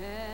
Yeah.